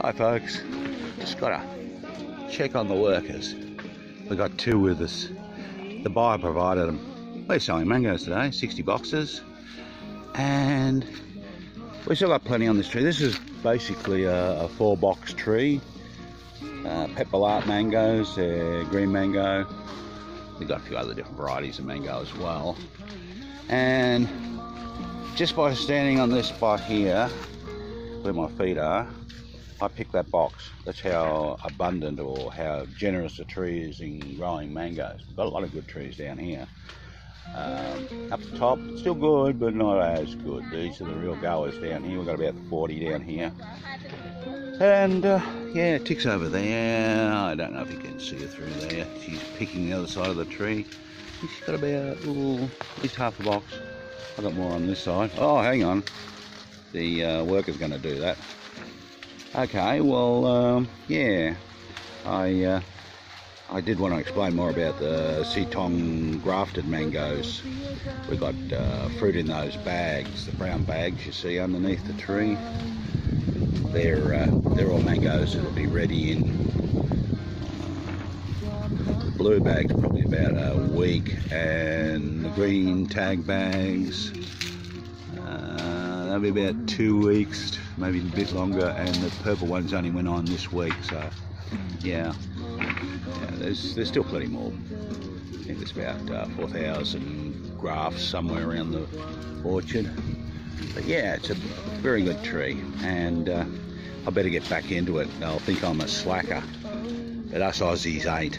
Hi folks, just gotta check on the workers. We got two with us. The buyer provided them. We're selling mangoes today, 60 boxes, and we still got plenty on this tree. This is basically a, a four box tree. Uh, Pepperlart mangoes, uh, green mango. We've got a few other different varieties of mango as well. And just by standing on this spot here, where my feet are, I picked that box. That's how abundant or how generous the tree is in growing mangoes. We've got a lot of good trees down here. Um, up the top, still good, but not as good. These are the real goers down here. We've got about 40 down here. And uh, yeah, Tick's over there. I don't know if you can see her through there. She's picking the other side of the tree. She's got about, ooh, at least half a box. I've got more on this side. Oh, hang on. The uh, worker's going to do that. Okay, well, um, yeah, I uh, I did want to explain more about the Seatong grafted mangoes. We've got uh, fruit in those bags, the brown bags you see underneath the tree. They're uh, they're all mangoes that'll be ready in uh, the blue bags probably about a week, and the green tag bags uh, about two weeks maybe a bit longer, and the purple ones only went on this week. So, yeah, yeah there's there's still plenty more. I think there's about uh, 4,000 grafts somewhere around the orchard. But yeah, it's a very good tree, and uh, I better get back into it. They'll think I'm a slacker, but us Aussies ain't.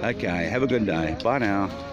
Okay, have a good day. Bye now.